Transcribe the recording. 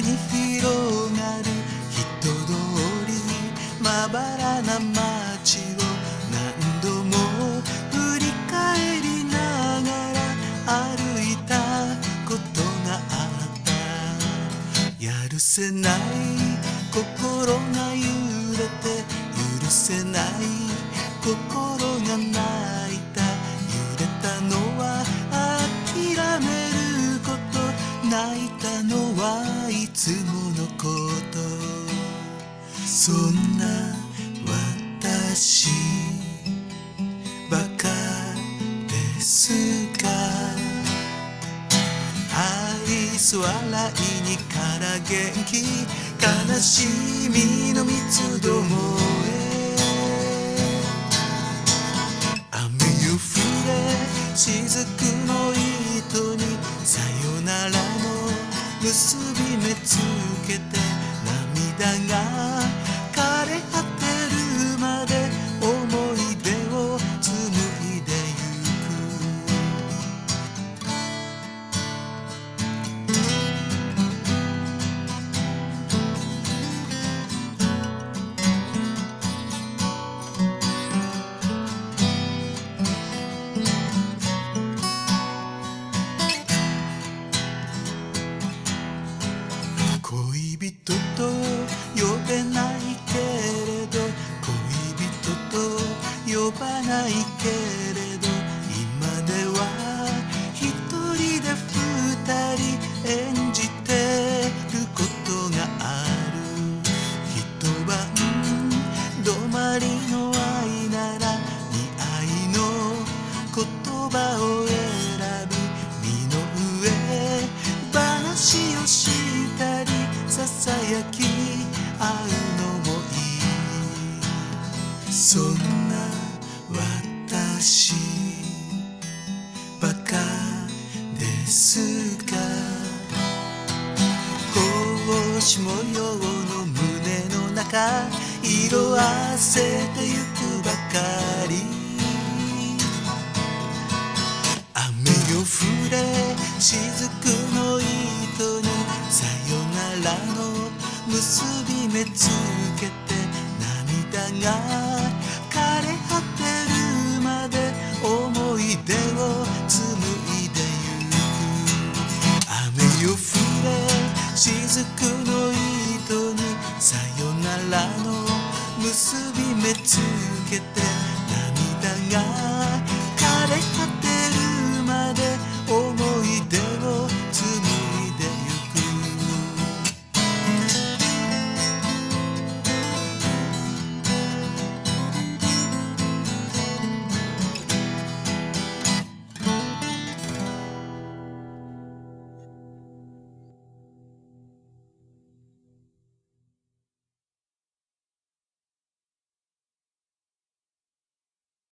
に広がる人通りまばらな街を何度も振り返りながら歩いたことがあった。やるせない心が揺れて許せない心が泣い。そんな私バカですが愛想笑いにから元気悲しみの密度もえ。雨よ降れ雫の糸にさよならの結び目つけて恋人と呼べないけれど恋人と呼ばないけれど今では一人で二人演じてることがある。一晩止まりの愛なら見合いの言葉を選び身の上話をしささやき合うのもいい。そんな私バカですが格子模様の胸の中色あせてゆくばかり。雨よ降れ雫の結び目つけて涙が枯れ果てるまで思い出を紡いでゆく。雨よ降れ雫の糸にさよならの結び目つけて涙